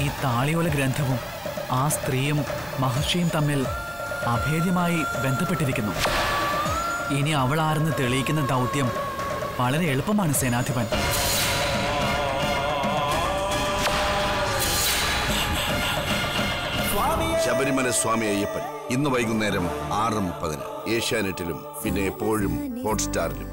ഈ താളിയോല ഗ്രന്ഥവും ആ സ്ത്രീയും മഹർഷിയും തമ്മിൽ അഭേദ്യമായി ബന്ധപ്പെട്ടിരിക്കുന്നു. ഇനി അവൾ ആരെന്ന് തെളിയിക്കുന്ന ദൗത്യം വളരെ എളുപ്പമാണ് സേനാധിപൻ. ശബരിമല സ്വാമി അയ്യപ്പൻ ഇന്ന് വൈകുന്നേരം ആറ് മുപ്പതിന് ഏഷ്യാനെറ്റിലും പിന്നെ എപ്പോഴും ഹോട്ട്സ്റ്റാറിലും.